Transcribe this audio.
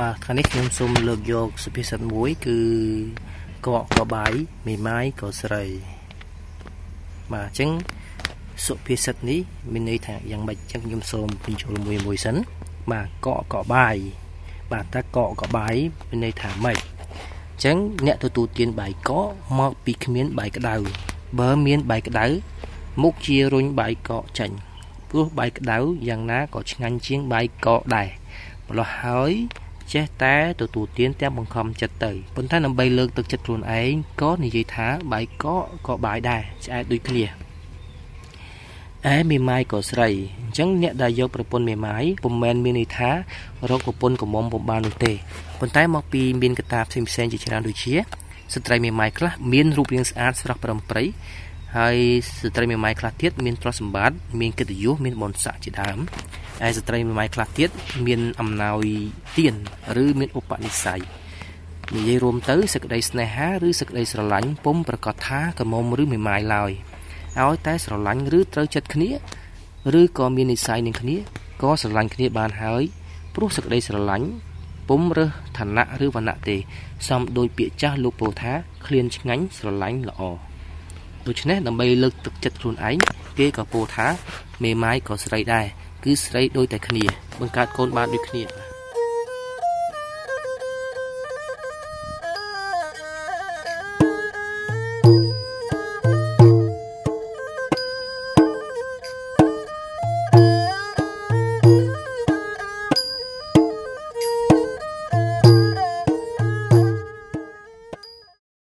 បាទថ្ងៃនេះខ្ញុំសូមលើកយកសុភាសិតមួយ គឺកកក៏បាយមេម៉ាយក៏ស្រី បាទអញ្ចឹងសុភាសិតនេះមានន័យថាយ៉ាងម៉េចអញ្ចឹងខ្ញុំសូមបញ្ចូលមួយមួយសិនបាទកកក៏បាយបាទតើកកក៏បាយមានន័យថាម៉េចអញ្ចឹងអ្នកទទួលទានបាយកកមកពីគ្មានបាយក្តៅបើមានបាយក្តៅមុខជារុញបាយកកចាញ់ព្រោះបាយក្តៅយ៉ាងណាក៏ឆ្ងាញ់ជាងបាយកកដែរម្លោះហើយ ចេះតែទទួលទានទាំងបង្ខំចិត្តទៅប៉ុន្តែដើម្បីលើកទឹកចិត្តខ្លួនឯងក៏និយាយថាបាយកកក៏បាយដែរឆ្អែតដូចគ្នាឯមេម៉ាយក៏ស្រីអញ្ចឹងអ្នកដែលយកប្រពន្ធមេម៉ាយពុំមែនមានន័យថារកប្រពន្ធកមុំពុំបាននោះទេប៉ុន្តែមកពីមានកត្តាផ្សេងផ្សេងជាច្រើនដូចជាស្ត្រីមេម៉ាយខ្លះមានរូបរាងស្អាតស្រស់ប្រំប្រៃហើយស្ត្រីមេម៉ាយខ្លះទៀតមានទ្រព្យសម្បត្តិមានកិត្តិយសមានបុណ្យស័ក្តិជាដើម ឯស្ត្រីមេម៉ាយខ្លះទៀតមានអំណោយទានឬមានឧបនិស្ស័យនិយាយរួមទៅសេចក្តីស្នេហាឬសេចក្តីស្រឡាញ់ពុំប្រកាសថាកមុំឬមេម៉ាយឡើយឲ្យតែស្រឡាញ់ឬត្រូវចិត្តគ្នា ឬក៏មាននិស្ស័យនឹងគ្នាក៏ស្រឡាញ់គ្នាបានហើយព្រោះសេចក្តីស្រឡាញ់ពុំរើសឋានៈឬវណ្ណៈទេសំដោយពាក្យចាស់លោកពោលថាឃ្លានឆ្ងាញ់ស្រឡាញ់ល្អដូច្នេះដើម្បីលើកទឹកចិត្តខ្លួនឯងគេក៏ពោលថាមេម៉ាយក៏ស្រីដែរ គឺស្រីដូចតែគ្នាបង្កើតកូនបានដូចគ្នា